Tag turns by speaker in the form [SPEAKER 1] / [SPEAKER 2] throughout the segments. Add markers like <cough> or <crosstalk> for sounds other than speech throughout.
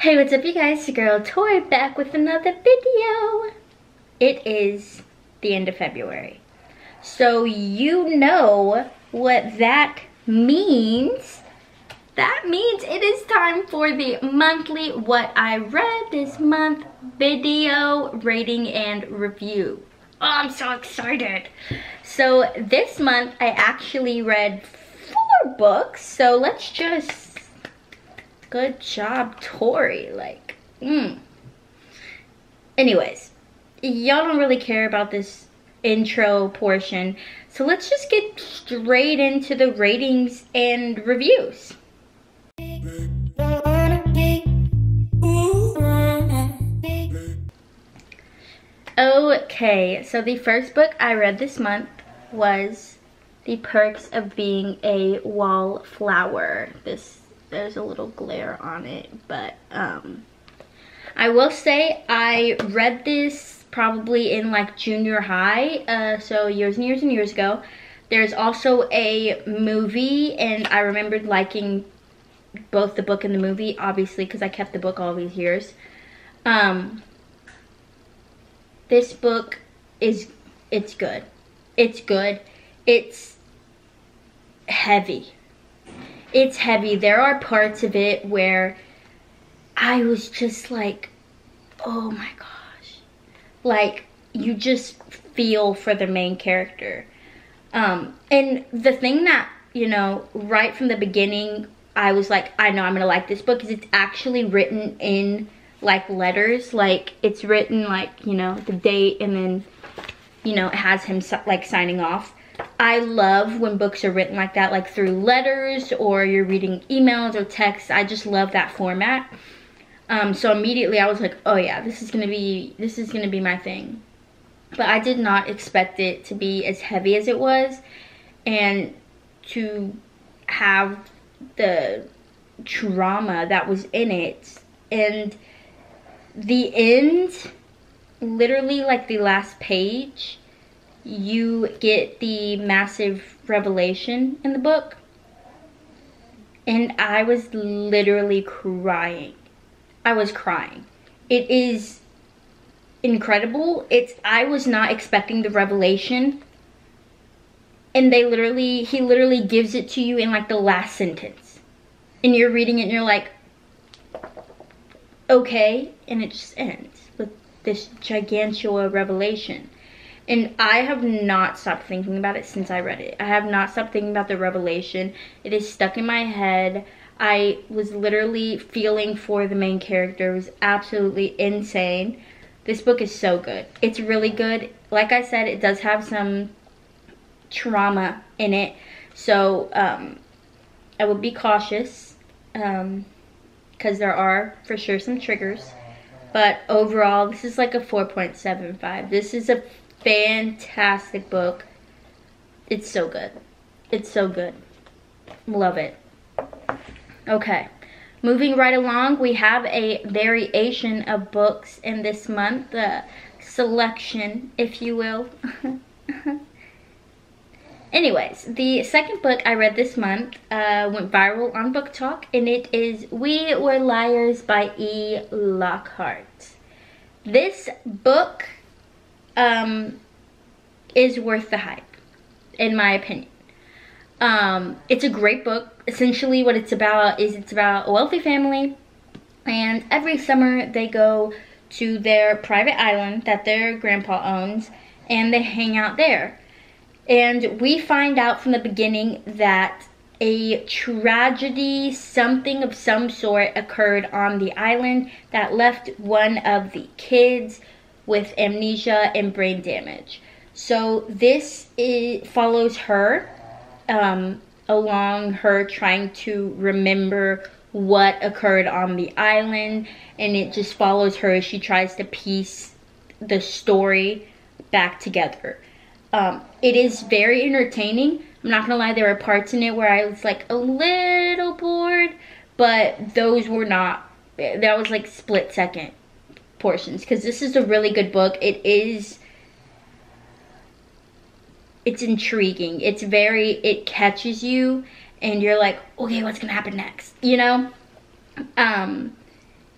[SPEAKER 1] Hey, what's up you guys? It's your girl Tori back with another video. It is the end of February. So you know what that means. That means it is time for the monthly what I read this month video rating and review. Oh, I'm so excited. So this month I actually read four books. So let's just Good job, Tori. Like, mm. Anyways, y'all don't really care about this intro portion. So let's just get straight into the ratings and reviews. Okay, so the first book I read this month was The Perks of Being a Wallflower. This there's a little glare on it, but um, I will say I read this probably in like junior high, uh, so years and years and years ago. There's also a movie, and I remembered liking both the book and the movie, obviously, because I kept the book all these years. Um, this book is, it's good. It's good. It's heavy it's heavy. There are parts of it where I was just like, oh my gosh. Like, you just feel for the main character. Um, and the thing that, you know, right from the beginning, I was like, I know I'm gonna like this book because it's actually written in like letters. Like, it's written like, you know, the date and then, you know, it has him like signing off. I love when books are written like that, like through letters or you're reading emails or texts. I just love that format. Um, so immediately I was like, oh yeah, this is gonna be this is gonna be my thing. But I did not expect it to be as heavy as it was and to have the trauma that was in it and the end literally like the last page you get the massive revelation in the book. And I was literally crying. I was crying. It is incredible. It's I was not expecting the revelation. And they literally he literally gives it to you in like the last sentence. And you're reading it and you're like okay, and it just ends with this gigantua revelation. And I have not stopped thinking about it since I read it. I have not stopped thinking about the revelation. It is stuck in my head. I was literally feeling for the main character. It was absolutely insane. This book is so good. It's really good. Like I said, it does have some trauma in it. So um, I would be cautious because um, there are for sure some triggers. But overall, this is like a 4.75. This is a fantastic book. It's so good. It's so good. Love it. Okay. Moving right along, we have a variation of books in this month. The selection, if you will. <laughs> Anyways, the second book I read this month uh, went viral on BookTok, and it is We Were Liars by E. Lockhart. This book um, is worth the hype, in my opinion. Um, it's a great book. Essentially what it's about is it's about a wealthy family and every summer they go to their private island that their grandpa owns and they hang out there. And we find out from the beginning that a tragedy, something of some sort occurred on the island that left one of the kids with amnesia and brain damage. So this is, follows her um, along her trying to remember what occurred on the island and it just follows her as she tries to piece the story back together. Um, it is very entertaining. I'm not gonna lie, there were parts in it where I was like a little bored, but those were not, that was like split second portions because this is a really good book. It is it's intriguing. It's very it catches you and you're like, "Okay, what's going to happen next?" You know? Um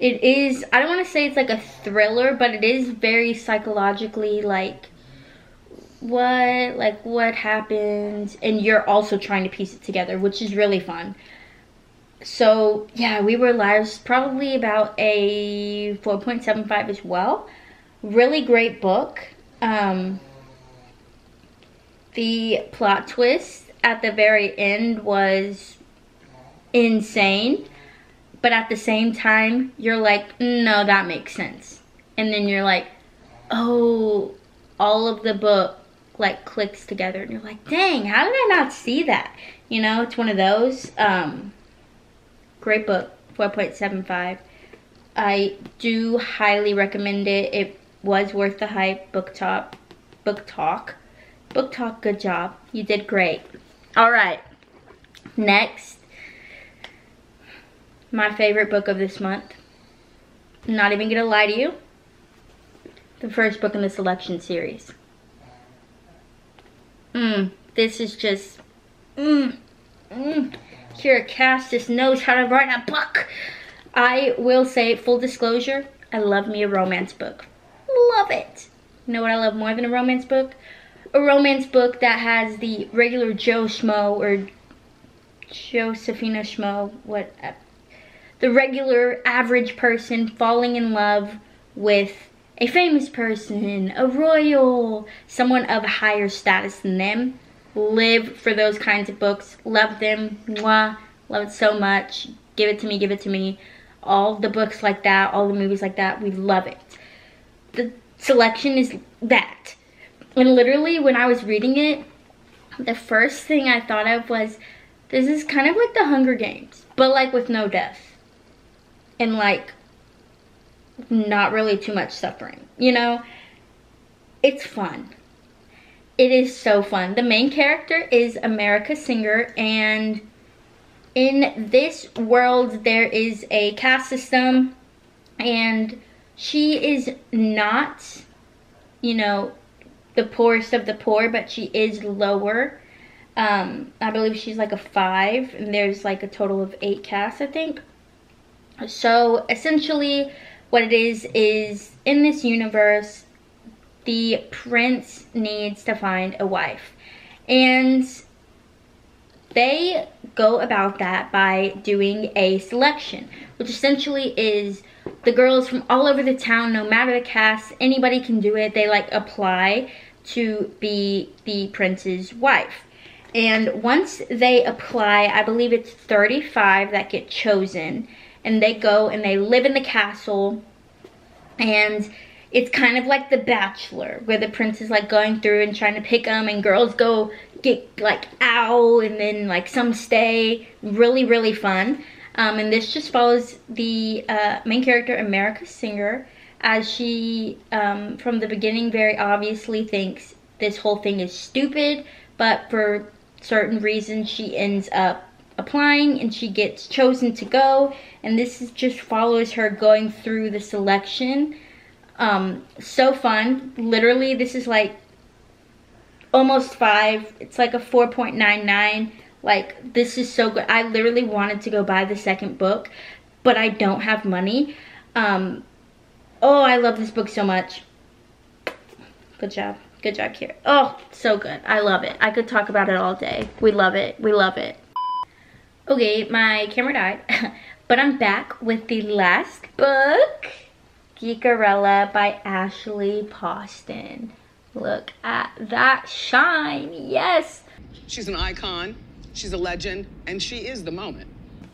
[SPEAKER 1] it is, I don't want to say it's like a thriller, but it is very psychologically like, what, like what happened? And you're also trying to piece it together, which is really fun. So yeah, We Were Liars probably about a 4.75 as well. Really great book. Um, the plot twist at the very end was insane but at the same time, you're like, no, that makes sense. And then you're like, oh, all of the book like clicks together and you're like, dang, how did I not see that? You know, it's one of those. Um, great book, 4.75. I do highly recommend it. It was worth the hype. BookTok, book talk, BookTok. Good job. You did great. All right. Next my favorite book of this month. not even gonna lie to you. The first book in the selection series. Mmm, this is just, mmm, mmm. Cass just knows how to write a book. I will say, full disclosure, I love me a romance book. Love it. You know what I love more than a romance book? A romance book that has the regular Joe Schmo or Josephina Schmo, what, uh, the regular average person falling in love with a famous person, a royal, someone of higher status than them. Live for those kinds of books. Love them. Mwah. Love it so much. Give it to me, give it to me. All the books like that, all the movies like that, we love it. The selection is that. And literally, when I was reading it, the first thing I thought of was, this is kind of like the Hunger Games, but like with no death and like not really too much suffering, you know? It's fun. It is so fun. The main character is America Singer and in this world there is a caste system and she is not, you know, the poorest of the poor, but she is lower. Um, I believe she's like a five and there's like a total of eight castes, I think. So essentially what it is is in this universe the prince needs to find a wife. And they go about that by doing a selection which essentially is the girls from all over the town no matter the caste anybody can do it. They like apply to be the prince's wife. And once they apply i believe it's 35 that get chosen and they go and they live in the castle and it's kind of like The Bachelor, where the prince is like going through and trying to pick them, and girls go get like ow, and then like some stay. Really, really fun. Um, and this just follows the uh, main character, America Singer, as she, um, from the beginning, very obviously thinks this whole thing is stupid, but for certain reasons, she ends up applying and she gets chosen to go and this is just follows her going through the selection um so fun. Literally this is like almost five it's like a 4.99 like this is so good. I literally wanted to go buy the second book but i don't have money. Um oh i love this book so much. Good job. Good job here oh so good. I love it. I could talk about it all day. We love it. We love it. Okay, my camera died, <laughs> but I'm back with the last book, Geekerella by Ashley Poston. Look at that shine, yes.
[SPEAKER 2] She's an icon, she's a legend, and she is the moment.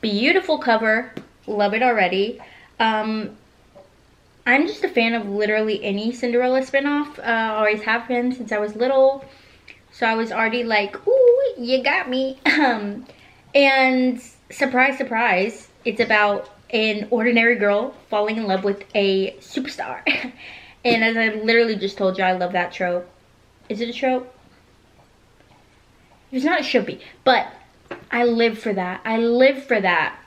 [SPEAKER 1] Beautiful cover, love it already. Um, I'm just a fan of literally any Cinderella spinoff. Uh, always have been since I was little. So I was already like, ooh, you got me. <laughs> Um, and surprise, surprise, it's about an ordinary girl falling in love with a superstar. <laughs> and as I literally just told you, I love that trope. Is it a trope? It's not, it should be. But I live for that. I live for that.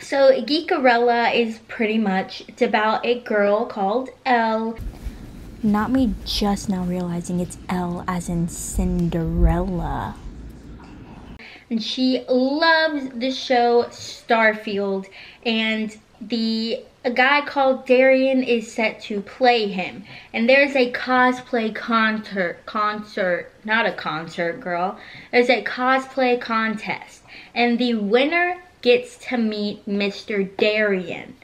[SPEAKER 1] So Geekerella is pretty much, it's about a girl called Elle. Not me just now realizing it's L as in Cinderella and she loves the show Starfield and the a guy called Darien is set to play him. And there's a cosplay concert, concert, not a concert, girl. There's a cosplay contest. And the winner gets to meet Mr. Darien.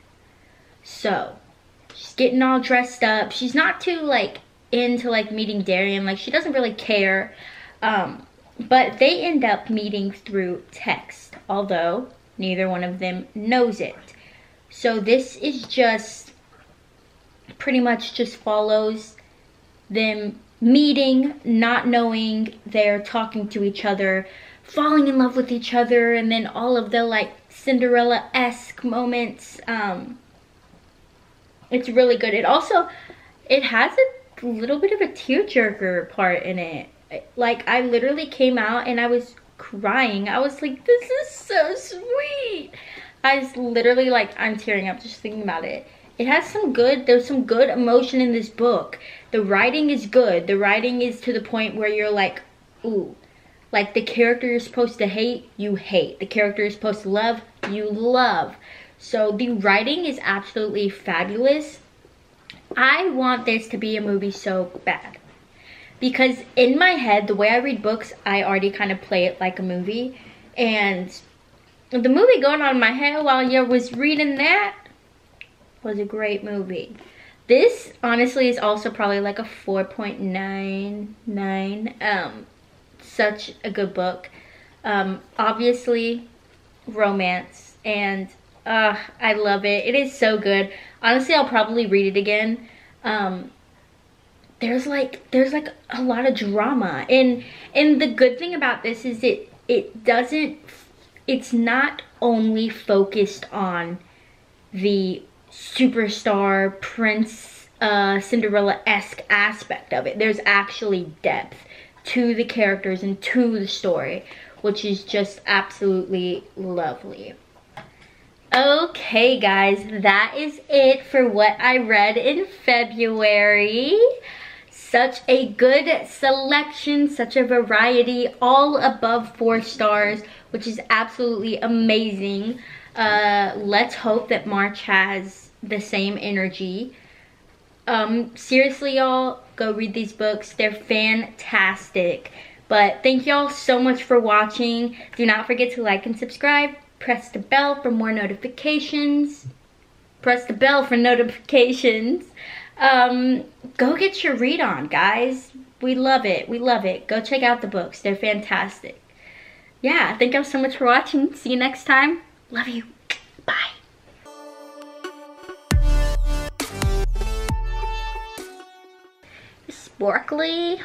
[SPEAKER 1] So, she's getting all dressed up. She's not too, like, into, like, meeting Darien. Like, she doesn't really care. Um, but they end up meeting through text. Although, neither one of them knows it. So this is just pretty much just follows them meeting, not knowing they're talking to each other, falling in love with each other, and then all of the like Cinderella-esque moments. Um, it's really good. It also, it has a little bit of a tearjerker part in it. Like I literally came out and I was crying. I was like, this is so sweet. I just literally like, I'm tearing up just thinking about it. It has some good, there's some good emotion in this book. The writing is good. The writing is to the point where you're like, ooh. Like the character you're supposed to hate, you hate. The character you're supposed to love, you love. So the writing is absolutely fabulous. I want this to be a movie so bad. Because in my head, the way I read books, I already kind of play it like a movie. And the movie going on in my head while you was reading that was a great movie. This honestly is also probably like a 4.99. Um, such a good book. Um, obviously, romance, and uh, I love it. It is so good. Honestly, I'll probably read it again. Um, there's like there's like a lot of drama, and and the good thing about this is it it doesn't it's not only focused on the superstar prince uh, Cinderella-esque aspect of it. There's actually depth to the characters and to the story, which is just absolutely lovely. Okay, guys, that is it for what I read in February. Such a good selection, such a variety, all above four stars which is absolutely amazing. Uh, let's hope that March has the same energy. Um, seriously, y'all, go read these books. They're fantastic. But thank y'all so much for watching. Do not forget to like and subscribe. Press the bell for more notifications. Press the bell for notifications. Um, go get your read on, guys. We love it. We love it. Go check out the books. They're fantastic yeah, thank you so much for watching. See you next time. Love you. Bye. Sparkly.